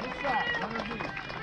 Good shot. Good